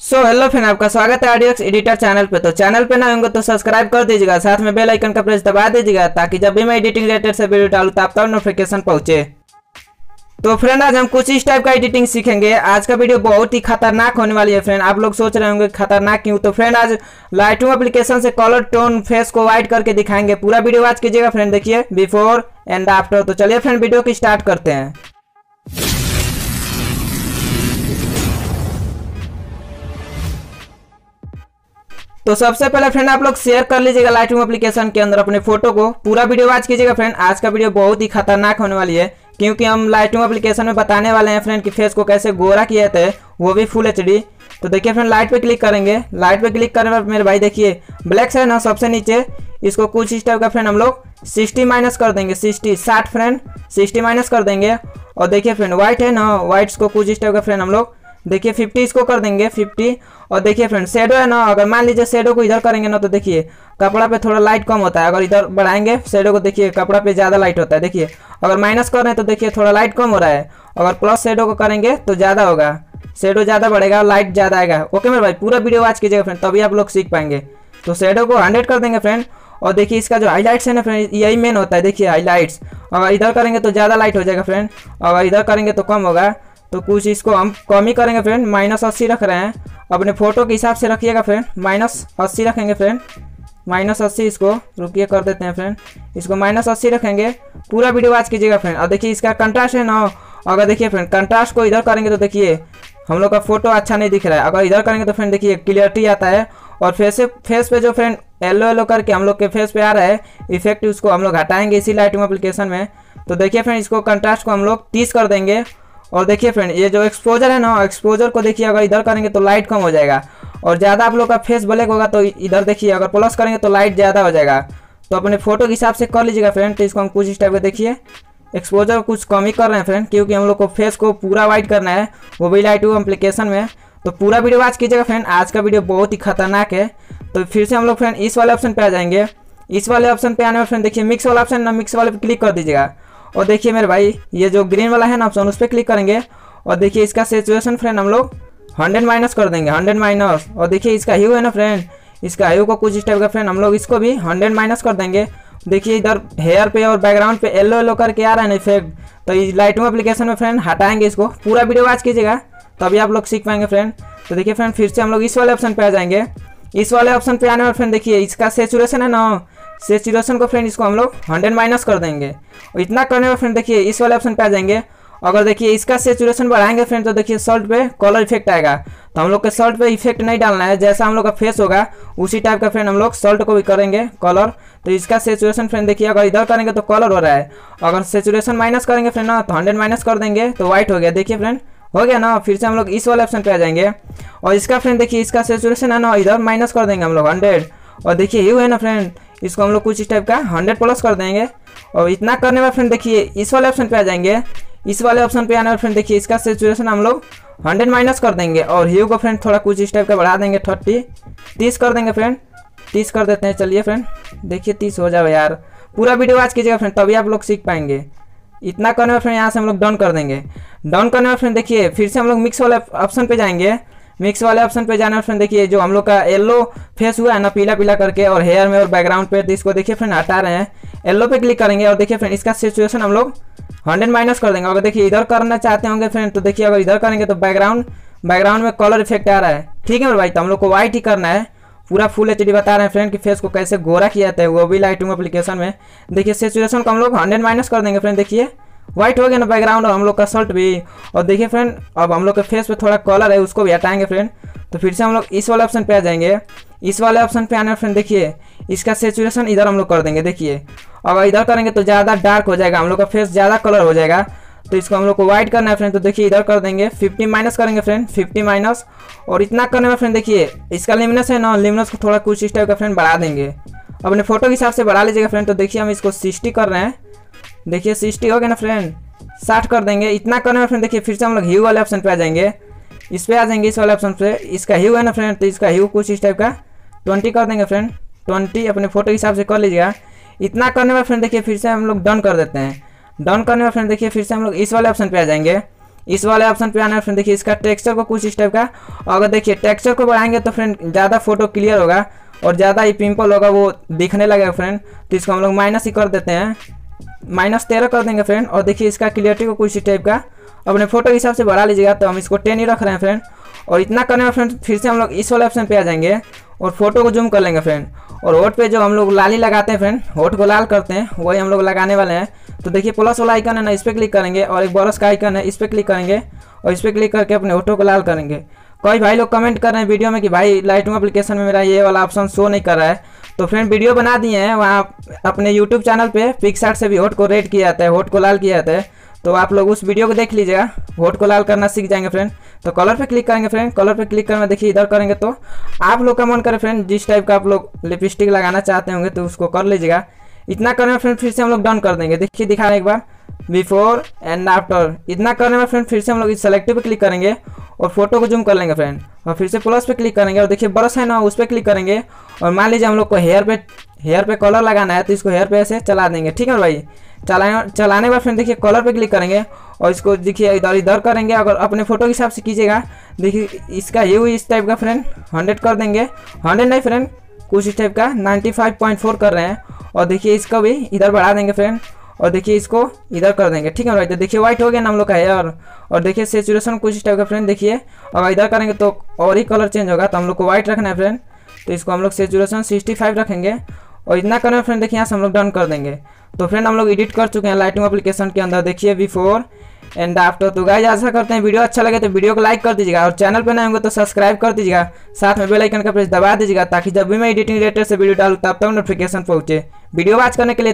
So hello friend आपका स्वागत है ऑडियोक्स एडिटर चैनल पे। तो चैनल पे ना होंगे तो सब्सक्राइब कर दीजिएगा, साथ में बेल आइकन का प्रेस दबा दीजिएगा, ताकि जब भी मैं एडिटिंग रिलेटेड से वीडियो डालूँ तो आप तक नोटिफिकेशन पहुँचे। तो फ्रेंड आज हम कुछ इस टाइप का एडिटिंग सीखेंगे। आज का वीडियो बहुत ही खतरनाक होने वाली है फ्रेंड आप लोग सोच रहे होंगे, खतरनाक क्यों? तो फ्रेंड आज लाइटरूम एप्लीकेशन से कलर टोन फेस को वाइट करके दिखाएँगे। पूरा वीडियो वॉच कीजिएगा फ्रेंड देखिए बिफोर एंड आफ्टर तो चलिए फ्रेंड वीडियो की स्टार्ट करते हैं। तो सबसे पहले फ्रेंड आप लोग शेयर कर लीजिएगा लाइट एप्लीकेशन के अंदर अपने फ़ोटो को। पूरा वीडियो वाच कीजिएगा फ्रेंड आज का वीडियो बहुत ही खतरनाक होने वाली है, क्योंकि हम लाइट एप्लीकेशन में बताने वाले हैं फ्रेंड कि फेस को कैसे गोरा किया थे वो भी फुल एचडी तो देखिए फ्रेंड लाइट पे क्लिक करेंगे। लाइट पे क्लिक करने पर मेरे भाई देखिए ब्लैक है ना, सबसे नीचे। इसको कुछ इस टाइप का फ्रेंड हम लोग 60 माइनस कर देंगे। 60 60 फ्रेंड 60 माइनस कर देंगे। और देखिए फ्रेंड व्हाइट है ना व्हाइट्स को कुछ इस टाइप का फ्रेंड हम लोग देखिए 50 इसको कर देंगे 50 और देखिए फ्रेंड शेडो है ना, अगर मान लीजिए शेडो को इधर करेंगे ना तो देखिए, कपड़ा पे थोड़ा लाइट कम होता है। अगर इधर बढ़ाएँगे शेडो को देखिए, कपड़ा पे ज़्यादा लाइट होता है। देखिए, अगर माइनस कर रहे हैं तो देखिए थोड़ा लाइट कम हो रहा है। अगर प्लस शेडो को करेंगे तो ज़्यादा होगा। शेडो ज़्यादा बढ़ेगा लाइट ज़्यादा आएगा। ओके मेरे भाई, पूरा वीडियो वॉच कीजिएगा फ्रेंड तभी आप लोग सीख पाएँगे। तो शेडो को हंड्रेड कर देंगे फ्रेंड और देखिए इसका जो हाईलाइट्स है ना फ्रेंड यही मेन होता है। देखिए हाईलाइट्स अगर इधर करेंगे तो ज़्यादा लाइट हो जाएगा फ्रेंड अगर इधर करेंगे तो कम होगा। तो कुछ इसको हम कम ही करेंगे फ्रेंड माइनस अस्सी रख रहे हैं। अपने फ़ोटो के हिसाब से रखिएगा फ्रेंड माइनस अस्सी रखेंगे फ्रेंड माइनस अस्सी इसको रुकिए, कर देते हैं फ्रेंड इसको माइनस अस्सी रखेंगे। पूरा वीडियो वाच कीजिएगा फ्रेंड और देखिए इसका कंट्रास्ट है ना। अगर देखिए फ्रेंड कंट्रास्ट को इधर करेंगे तो देखिए, हम लोग का फ़ोटो अच्छा नहीं दिख रहा है। अगर इधर करेंगे तो फ्रेंड देखिए क्लियरिटी आता है। और फेस फेस पे जो फ्रेंड येलो येलो करके हम लोग के फेस पे आ रहा है इफ़ेक्ट उसको हम लोग हटाएँगे इसी लाइटिंग एप्लीकेशन में। तो देखिए फ्रेंड इसको कंट्रास्ट को हम लोग तीस कर देंगे। और देखिए फ्रेंड ये जो एक्सपोजर है ना एक्सपोजर को देखिए अगर इधर करेंगे तो लाइट कम हो जाएगा। और ज़्यादा आप लोग का फेस ब्लैक होगा तो इधर देखिए, अगर प्लस करेंगे तो लाइट ज़्यादा हो जाएगा। तो अपने फ़ोटो के हिसाब से कर लीजिएगा फ्रेंड तो इसको हम कुछ इस टाइप का देखिए। एक्सपोजर कुछ कम ही कर रहे हैं फ्रेंड क्योंकि हम लोग को फेस को पूरा वाइट करना है, वो भी लाइट एप्लीकेशन में। तो पूरा वीडियो वाच कीजिएगा फ्रेंड आज का वीडियो बहुत ही खतरनाक है। तो फिर से हम लोग फ्रेंड इस वाले ऑप्शन पे आ जाएँगे। इस वाले ऑप्शन पे आने में फ्रेंड देखिए मिक्स वाला ऑप्शन ना मिक्स वाले पे क्लिक कर दीजिएगा। और देखिए मेरे भाई, ये जो ग्रीन वाला है ना ऑप्शन उस पर क्लिक करेंगे। और देखिए इसका सिचुएशन फ्रेंड हम लोग हंड्रेड माइनस कर देंगे हंड्रेड माइनस और देखिए इसका ह्यू है ना फ्रेंड इसका ह्यू को कुछ इस टाइप का फ्रेंड हम लोग इसको भी हंड्रेड माइनस कर देंगे। देखिए इधर हेयर पे और बैकग्राउंड पे येलो येलो करके आ रहा है ना इफ़ेक्ट तो इस लाइटिंग एप्लीकेशन में फ्रेंड हटाएँगे इसको। पूरा वीडियो वॉच कीजिएगा, तभी आप लोग सीख पाएँगे फ्रेंड तो देखिए फ्रेंड फिर से हम लोग इस वाले ऑप्शन पे आ जाएँगे। इस वाले ऑप्शन पे आने में फ्रेंड देखिए इसका सेचुरेशन है ना सेचुरेशन को फ्रेंड इसको हम लोग हंड्रेड माइनस कर देंगे। और इतना करने में फ्रेंड देखिए, इस वाले ऑप्शन पे आ जाएँगे। अगर देखिए इसका सेचुरेशन बढ़ाएँगे फ्रेंड तो देखिए शर्ट पे कलर इफ़ेक्ट आएगा। तो हम लोग के शर्ट पे इफ़ेक्ट नहीं डालना है। जैसा हम लोग का फेस होगा, उसी टाइप का फ्रेंड हम लोग शर्ट को भी करेंगे कलर तो इसका सेचुरेशन फ्रेंड देखिए, अगर इधर करेंगे तो कलर हो रहा है। अगर सेचुरेशन माइनस करेंगे फ्रेंड ना तो हंड्रेड माइनस कर देंगे तो व्हाइट हो गया। देखिए फ्रेंड हो गया ना? फिर से हम लोग इस वाले ऑप्शन पे आ जाएँगे। और इसका फ्रेंड देखिए, इसका सेचुरेशन है ना, इधर माइनस कर देंगे हम लोग हंड्रेड और देखिए, यू है ना फ्रेंड इसको हम लोग कुछ इस टाइप का हंड्रेड प्लस कर देंगे। और इतना करने में फ्रेंड देखिए, इस वाले ऑप्शन पे आ जाएँगे। इस वाले ऑप्शन पे आने में फ्रेंड देखिए, इसका सिचुएशन हम लोग हंड्रेड माइनस कर देंगे। और ह्यू को फ्रेंड थोड़ा कुछ इस टाइप का बढ़ा देंगे थर्टी तीस कर देंगे फ्रेंड तीस कर देते हैं, चलिए फ्रेंड देखिए, तीस हो जाए यार। पूरा वीडियो वाच कीजिएगा फ्रेंड तभी आप लोग सीख पाएँगे। इतना करने में फ्रेंड यहाँ से हम लोग डाउन कर देंगे। डाउन करने में फ्रेंड देखिए, फिर से हम लोग मिक्स वाले ऑप्शन पे जाएँगे। मिक्स वाले ऑप्शन पे जाने फ्रेंड देखिए, जो हम लोग का येलो फेस हुआ है ना, पीला पीला करके, और हेयर में और बैकग्राउंड पे तो इसको देखिए फ्रेंड हटा रहे हैं। येलो पे क्लिक करेंगे, और देखिए फ्रेंड इसका सिचुएशन हम लोग हंड्रेड माइनस कर देंगे। अगर देखिए इधर करना चाहते होंगे फ्रेंड तो देखिए अगर इधर करेंगे तो बैकग्राउंड बैकग्राउंड में कलर इफ़ेक्ट आ रहा है। ठीक है मेरे भाई तो हम लोग को व्हाइट ही करना है। पूरा फुल एचडी बता रहे हैं फ्रेंड कि फेस को कैसे गोरा किया जाता है, वो भी लाइटिंग एप्लीकेशन में। देखिए सिचुएशन को हम लोग हंड्रेड माइनस कर देंगे फ्रेंड देखिए। व्हाइट हो गया ना बैकग्राउंड और हम लोग का शर्ट भी। और देखिए फ्रेंड अब हम लोग के फेस पे थोड़ा कलर है, उसको भी हटाएँगे फ्रेंड तो फिर से हम लोग इस वाले ऑप्शन पे आ जाएँगे। इस वाले ऑप्शन पे आने फ्रेंड देखिए, इसका सेचुरेशन इधर हम लोग कर देंगे, देखिए। अगर इधर करेंगे तो ज़्यादा डार्क हो जाएगा, हम लोग का फेस ज़्यादा कलर हो जाएगा। तो इसको हम लोग को व्हाइट करना है फ्रेंड तो देखिए इधर कर देंगे 50 माइनस करेंगे फ्रेंड 50 माइनस और इतना करने में फ्रेंड देखिए, इसका लिमिनस है ना लिमिनस को थोड़ा कुछ इस टाइप का फ्रेंड बढ़ा देंगे। अपने फ़ोटो के हिसाब से बढ़ा लीजिएगा फ्रेंड तो देखिए हम इसको सिक्सटी कर रहे हैं। देखिए सिक्सटी हो गया ना फ्रेंड साठ कर देंगे। इतना करने में फ्रेंड देखिए, फिर से हम लोग ह्यू वाले ऑप्शन पे आ जाएँगे। इस पे आ जाएँगे इस वाले ऑप्शन पे। इसका ह्यू है ना फ्रेंड तो इसका ह्यू कुछ इस टाइप का। ट्वेंटी कर देंगे फ्रेंड ट्वेंटी अपने फ़ोटो के हिसाब से कर लीजिएगा। इतना करने में फ्रेंड देखिए, फिर से हम लोग डन कर देते हैं। डाउन करने में फ्रेंड देखिए, फिर से हम लोग इस वाले ऑप्शन पे आ जाएँगे। इस वाले ऑप्शन पे आना है फ्रेंड देखिए, इसका टेक्सचर को कुछ इस टाइप का। अगर देखिए टेक्सचर को बढ़ाएँगे तो फ्रेंड ज़्यादा फ़ोटो क्लियर होगा और ज़्यादा ही पिंपल होगा, वो दिखने लगेगा फ्रेंड तो इसको हम लोग माइनस ही कर देते हैं। माइनस तेरह कर देंगे फ्रेंड। और देखिए इसका क्लियरिटी को कुछ टाइप का। अपने फ़ोटो के हिसाब से बढ़ा लीजिएगा तो हम इसको टेन ही रख रहे हैं फ्रेंड। और इतना करने में फ्रेंड, फिर से हम लोग इस वाले ऑप्शन पे आ जाएँगे। और फ़ोटो को जूम कर लेंगे फ्रेंड। और होट पे जो हम लोग लाली लगाते हैं फ्रेंड होट को लाल करते हैं, वही हम लोग लगाने वाले हैं। तो देखिए प्लस वाला आइकन है ना, इस पर क्लिक करेंगे। और एक बरस का आइकन है, इस पर क्लिक करेंगे। और इस पर क्लिक करके अपने होटो को लाल करेंगे। कई भाई लोग कमेंट कर रहे हैं वीडियो में कि भाई लाइटूम एप्लीकेशन में मेरा ये वाला ऑप्शन शो नहीं कर रहा है। तो फ्रेंड वीडियो बना दिए हैं, वहाँ अपने यूट्यूब चैनल पे पिक्सार्ट से भी होट को रेड किया जाता है होट को लाल किया जाता है। तो आप लोग उस वीडियो को देख लीजिएगा होट को लाल करना सीख जाएँगे फ्रेंड तो कलर पे क्लिक करेंगे फ्रेंड कलर पे क्लिक करना देखिए इधर करेंगे तो आप लोग का मन करें फ्रेंड जिस टाइप का आप लोग लिपस्टिक लगाना चाहते होंगे तो उसको कर लीजिएगा। इतना करें फ्रेंड फिर से हम लोग डन कर देंगे। देखिए दिखा एक बार। बिफोर एंड आफ्टर इतना करने में फ्रेंड फिर से हम लोग इस सेलेक्टिव पे क्लिक करेंगे और फ़ोटो को जूम कर लेंगे फ्रेंड और फिर से प्लस पे क्लिक करेंगे और देखिए ब्रश है ना, उस पर क्लिक करेंगे। और मान लीजिए हम लोग को हेयर पे हेयर पे कलर लगाना है तो इसको हेयर पे ऐसे चला देंगे। ठीक है भाई? चलाने चलाने के बाद फ्रेंड देखिए कलर पे क्लिक करेंगे और इसको देखिए इधर इधर करेंगे। अगर अपने फ़ोटो के हिसाब से कीजिएगा, देखिए इसका यू इस टाइप का फ्रेंड हंड्रेड कर देंगे। हंड्रेड नहीं फ्रेंड कुछ इस टाइप का नाइन्टी फाइव पॉइंट फोर कर रहे हैं। और देखिए इसका भी इधर बढ़ा देंगे फ्रेंड और देखिए इसको इधर कर देंगे, ठीक है भाई तो देखिए व्हाइट हो गया ना हम लोग का हेयर और देखिए सेचुरेशन कुछ इस टाइप का फ्रेंड देखिए। अगर इधर करेंगे तो और ही कलर चेंज होगा तो हम लोग को व्हाइट रखना है फ्रेंड तो इसको हम लोग सेचुरेशन सिक्सटी फाइव रखेंगे। और इतना करने फ्रेंड देखिए यहाँ से हम लोग डन कर देंगे। तो फ्रेंड हम लोग एडिट कर चुके हैं लाइटिंग एप्लीकेशन के अंदर, देखिए बिफोर एंड आफ्टर तो गाइज़ ऐसा करते हैं वीडियो अच्छा लगे तो वीडियो को लाइक कर दीजिएगा और चैनल पर नए होंगे तो सब्सक्राइब कर दीजिएगा। साथ में बेल आइकन का प्रेस दबा दीजिएगा ताकि जब भी मैं एडिटिंग रिलेटेड से वीडियो डालूँ, तब तक नोटिफिकेशन पहुँचे। वीडियो वॉच करने के लिए